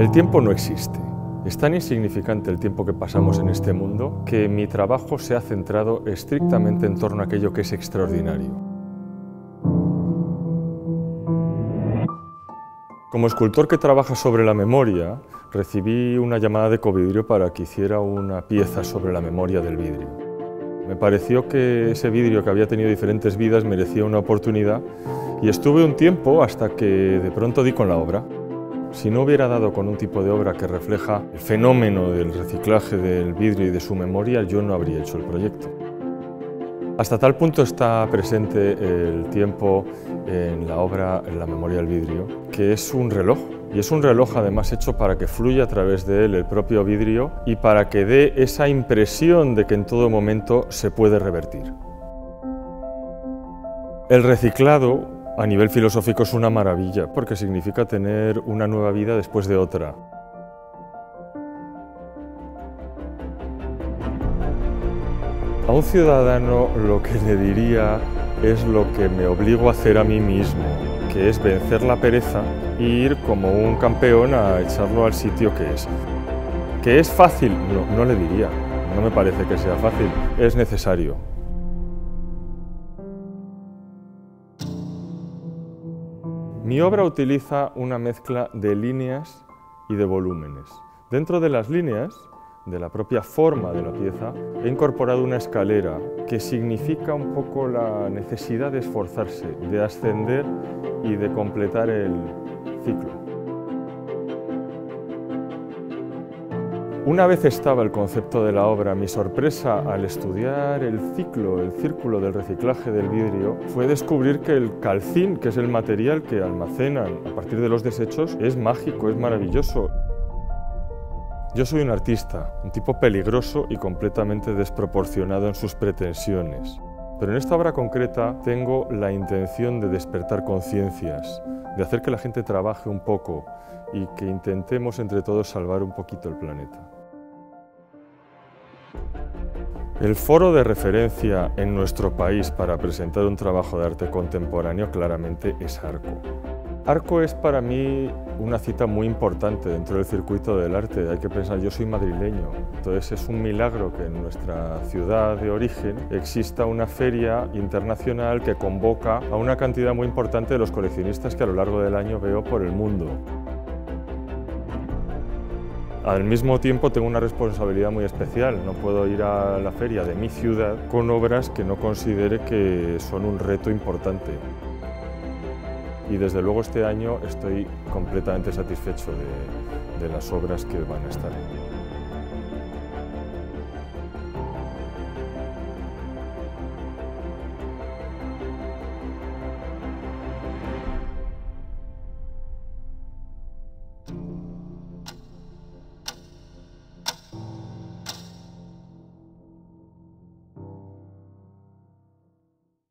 El tiempo no existe. Es tan insignificante el tiempo que pasamos en este mundo que mi trabajo se ha centrado estrictamente en torno a aquello que es extraordinario. Como escultor que trabaja sobre la memoria, recibí una llamada de Covidrio para que hiciera una pieza sobre la memoria del vidrio. Me pareció que ese vidrio que había tenido diferentes vidas merecía una oportunidad y estuve un tiempo hasta que de pronto di con la obra. Si no hubiera dado con un tipo de obra que refleja el fenómeno del reciclaje del vidrio y de su memoria, yo no habría hecho el proyecto. Hasta tal punto está presente el tiempo en la obra En la memoria del vidrio, que es un reloj. Y es un reloj además hecho para que fluya a través de él el propio vidrio y para que dé esa impresión de que en todo momento se puede revertir. El reciclado a nivel filosófico es una maravilla, porque significa tener una nueva vida después de otra. A un ciudadano lo que le diría es lo que me obligo a hacer a mí mismo, que es vencer la pereza e ir como un campeón a echarlo al sitio que es. ¿Que es fácil? No, no le diría, no me parece que sea fácil, es necesario. Mi obra utiliza una mezcla de líneas y de volúmenes. Dentro de las líneas, de la propia forma de la pieza, he incorporado una escalera que significa un poco la necesidad de esforzarse, de ascender y de completar el ciclo. Una vez estaba el concepto de la obra, mi sorpresa al estudiar el ciclo, el círculo del reciclaje del vidrio, fue descubrir que el calcín, que es el material que almacenan a partir de los desechos, es mágico, es maravilloso. Yo soy un artista, un tipo peligroso y completamente desproporcionado en sus pretensiones. Pero en esta obra concreta tengo la intención de despertar conciencias, de hacer que la gente trabaje un poco y que intentemos entre todos salvar un poquito el planeta. El foro de referencia en nuestro país para presentar un trabajo de arte contemporáneo claramente es Arco. Arco es para mí una cita muy importante dentro del circuito del arte. Hay que pensar, yo soy madrileño, entonces es un milagro que en nuestra ciudad de origen exista una feria internacional que convoca a una cantidad muy importante de los coleccionistas que a lo largo del año veo por el mundo. Al mismo tiempo tengo una responsabilidad muy especial, no puedo ir a la feria de mi ciudad con obras que no considere que son un reto importante. Y desde luego este año estoy completamente satisfecho de, las obras que van a estar.